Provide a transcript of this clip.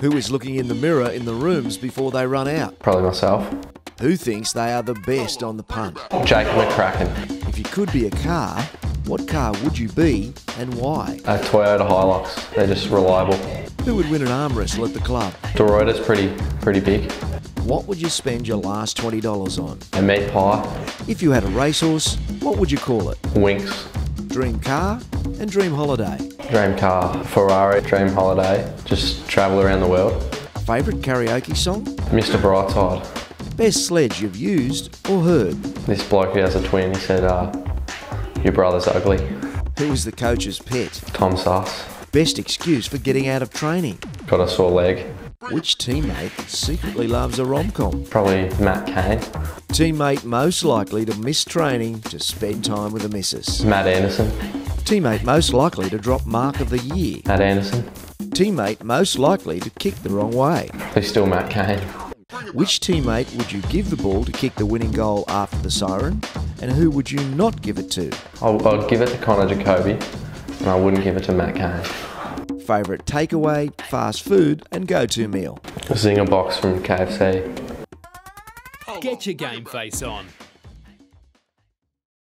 Who is looking in the mirror in the rooms before they run out? Probably myself. Who thinks they are the best on the punt? Jake McCracken. If you could be a car, what car would you be and why? A Toyota Hilux. They're just reliable. Who would win an arm wrestle at the club? Ruyter's pretty, pretty big. What would you spend your last $20 on? A meat pie. If you had a racehorse, what would you call it? Winx. Dream car and dream holiday. Dream car. Ferrari. Dream holiday. Just travel around the world. Favourite karaoke song? Mr. Brightside. Best sledge you've used or heard? This bloke who has a twin, he said, uh, your brother's ugly. Who was the coach's pet? Tom Suss. Best excuse for getting out of training? Got a sore leg. Which teammate secretly loves a rom-com? Probably Matt Kane. Teammate most likely to miss training to spend time with the missus? Matt Anderson. Teammate most likely to drop mark of the year? Matt Anderson. Teammate most likely to kick the wrong way? He's still Matt Kane. Which teammate would you give the ball to kick the winning goal after the siren? And who would you not give it to? I'll, I'd give it to Connor Jacoby, and I wouldn't give it to Matt Kane. Favourite takeaway, fast food, and go-to meal? A zinger box from KFC. Get your game face on.